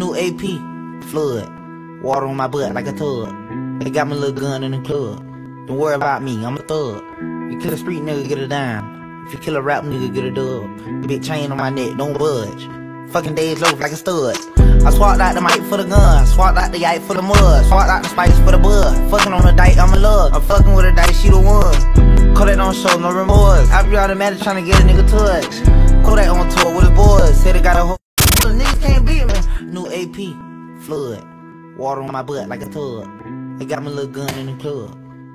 New AP, flood. Water on my butt like a tub. They got my little gun in the club. Don't worry about me, I'm a thug. You kill a street nigga, get a dime. If you kill a rap nigga, get a dub. Big chain on my neck, don't budge. Fucking days loaf like a stud. I swapped out the mic for the gun, swapped out the yike for the mud, swapped out the spice for the bud. Fucking on the dike, I'm in love. I'm fucking with a dice, she the one. Kodak don't show no remorse. I be automatic trying to get a nigga touch. Kodak on tour with his boys, said they got a whole. Niggas can't beat me. New AP, flood. Water on my butt like a tub. They got my little gun in the club.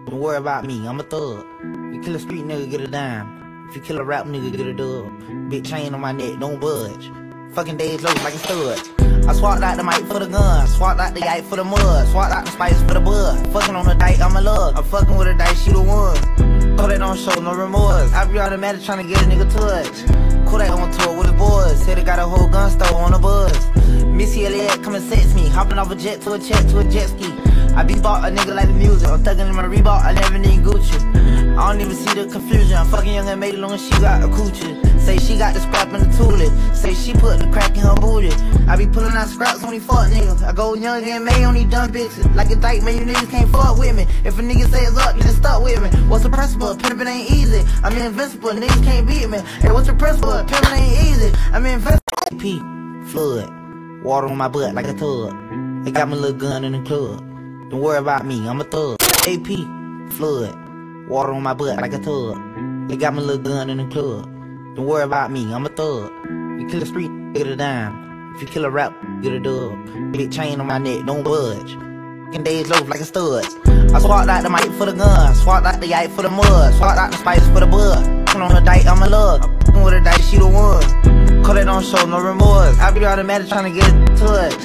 Don't worry about me, I'm a thug. You kill a street nigga, get a dime. If you kill a rap nigga, get a dub. Big chain on my neck, don't budge. Fucking days low like a stud. I swapped out the mic for the gun, swapped out the yike for the mud, swapped out the spice for the bud. Fucking on the dike, I'm a love. I'm fucking with a dice, she don't show no remorse. I be automatic trying to get a nigga touch. Kodak on tour with his boys, said they got a whole gun store on the buzz. Missy Elliott come and sex me, hopping off a jet to a jet to a jet ski. I be bought a nigga like the music, I'm thugging in my Reebok, I never need Gucci. I don't even see the confusion, I'm fucking young and made it long as she got a coochie. Say she got the scrap in the toilet. Say she put the crack in her booty. I be pulling out scraps on these fuck niggas. I go Young M.A on these dumb bitches. Like a dyke, man, you niggas can't fuck with me. If a nigga say it's up, then stuck with me. What's the principle? Pimpin' ain't easy. I'm invincible, niggas can't beat me. Hey, what's the principle? Pimpin' ain't easy. I'm invincible. P, flood. Water on my butt like a tub. They got my little gun in the club. Don't worry about me, I'm a thug. AP, flood. Water on my butt like a tub. They got my little gun in the club. Don't worry about me, I'm a thug. You kill a street, get a dime. If you kill a rap, get a dub. Big chain on my neck, don't budge. Fucking days loaf like a stud. I swapped out the mic for the gun, swapped out the yike for the mud, swapped out the spice for the bud. Fucking on the dike, I'm in love. Fucking with a dice, she the one. Kodak don't show no remorse. I be automatic trying to get a touch.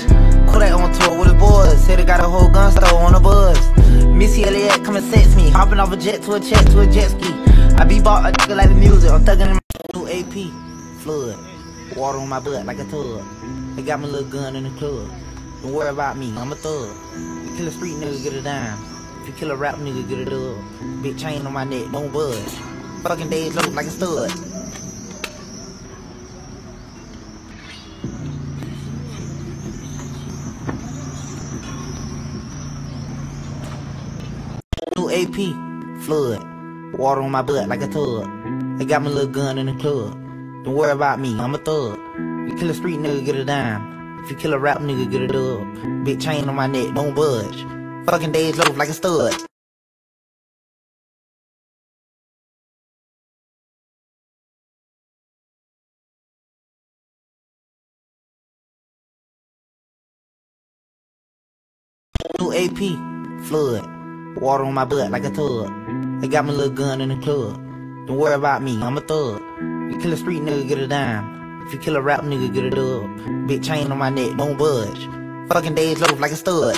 Kodak on tour with his boys, said they got a whole gun store on the buzz. Missy Elliott come and sex me, hopping off a jet to a jet to a jet ski. I be bought a nigga like the music, I'm thugging in my AP, flood. Water on my butt like a tub. They got my little gun in the club. Don't worry about me, I'm a thug. You kill a street nigga, get a dime. If you kill a rap nigga, get a dub. Big chain on my neck, don't budge. Fucking days look like a stud. New AP, flood. Water on my butt like a tub. They got my little gun in the club. Don't worry about me, I'm a thug. You kill a street nigga, get a dime. If you kill a rap nigga, get a dub. Big chain on my neck, don't budge. Fucking days loaf like a stud. New AP, flood. Water on my butt like a tub. They got my little gun in the club. Don't worry about me, I'm a thug. You kill a street nigga, get a dime. If you kill a rap nigga, get a dub. Big chain on my neck, don't budge. Fucking days loaf like a stud.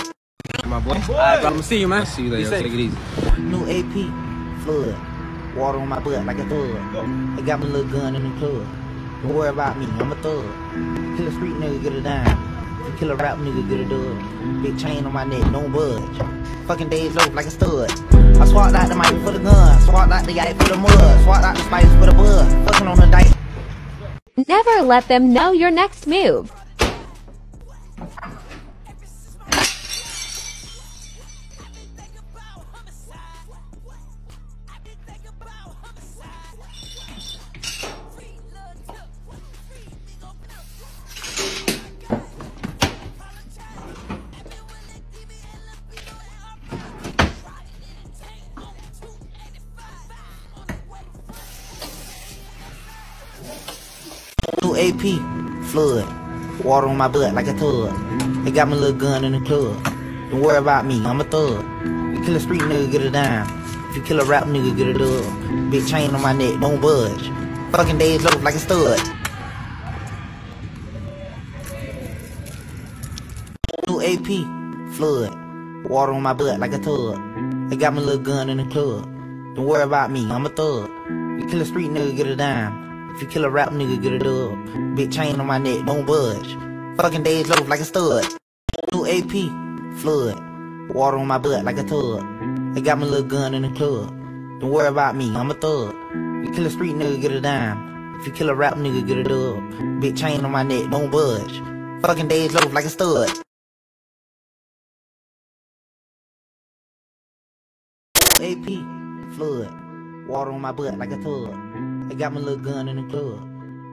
My boy. Alright, bro, I'm gonna see you, man. See you later. safe. Take it easy. New AP, flood. Water on my butt like a thug. They got my little gun in the club. Don't worry about me, I'm a thug. Kill a street nigga, get a dime. If you kill a rap nigga, get a dub. Big chain on my neck, don't budge. Fucking days loaf like a stud. I swapped out the mic for the gun, swapped out the yike for the mud, swapped out the spice for the bud. Fucking on the dike. Never let them know your next move. AP, flood. Water on my butt like a tub. They got my little gun in the club. Don't worry about me, I'm a thug. You kill a street nigga, get a dime. If you kill a rap nigga, get a dub. Big chain on my neck, don't budge. Fucking days loaf like a stud. New AP, flood. Water on my butt like a tub. They got my little gun in the club. Don't worry about me, I'm a thug. You kill a street nigga, get a dime. If you kill a rap nigga, get a dub. Big chain on my neck, don't budge. Fucking days loaf like a stud. New AP, flood. Water on my butt like a tub. They got my little gun in the club. Don't worry about me, I'm a thug. If you kill a street nigga, get a dime. If you kill a rap nigga, get a dub. Big chain on my neck, don't budge. Fucking days loaf like a stud. AP, flood. Water on my butt like a tub. I got my little gun in the club.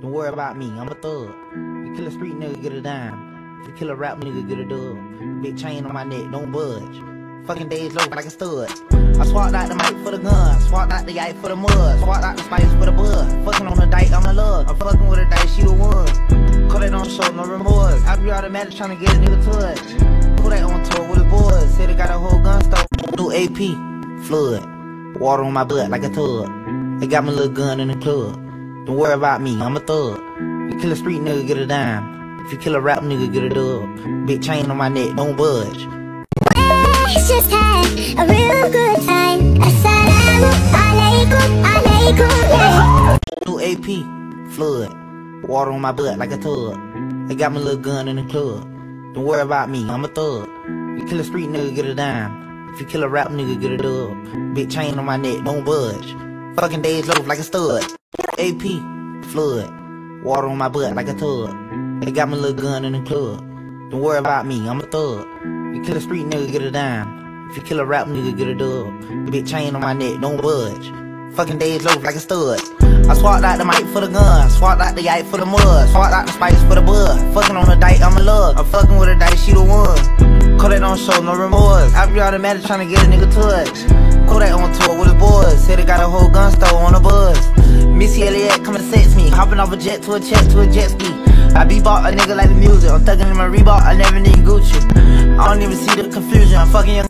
Don't worry about me, I'm a thug. You kill a street nigga, get a dime. If you kill a rap nigga, get a dub. Big chain on my neck, don't budge. Fucking days low like a stud. I swapped out the mic for the gun, swapped out the yike for the mud, swapped out the spice for the bud. Fucking on the dike, I'm the love. I'm fucking with a dice, she the one. Call it on show, no remorse. I be automatic trying to get a nigga touch. Put that on tour with his boys. Said they got a whole gun store. New AP, flood. Water on my butt like a tub. I got my little gun in the club. Don't worry about me, I'm a thug. You kill a street nigga, get a dime. If you kill a rap nigga, get a dub. Big chain on my neck, don't budge. Let's just have a real good time. Assalamu alaikum, alaikum, yeah. New AP, flood. Water on my butt like a tub. I got my little gun in the club. Don't worry about me, I'm a thug. You kill a street nigga, get a dime. If you kill a rap nigga, get a dub. Big chain on my neck, don't budge. Fucking days loaf like a stud. AP, flood. Water on my butt like a tub. They got my little gun in the club. Don't worry about me, I'm a thug. You kill a street nigga, get a dime. If you kill a rap nigga, get a dub. Big chain on my neck, don't budge. Fucking days loaf like a stud. I swapped out the mic for the gun, swapped out the yike for the mud, swapped out the spice for the bud. Fucking on the dike, I'm in love. I'm fucking with a dice, she the one. Call that on show, no remorse. I be automatic trying to get a nigga touch. Call that on tour Hopping off a jet to a jet to a jet ski. I be bought a nigga like the music. I'm thugging in my Reebok, I never need Gucci. I don't even see the confusion. I'm fucking young.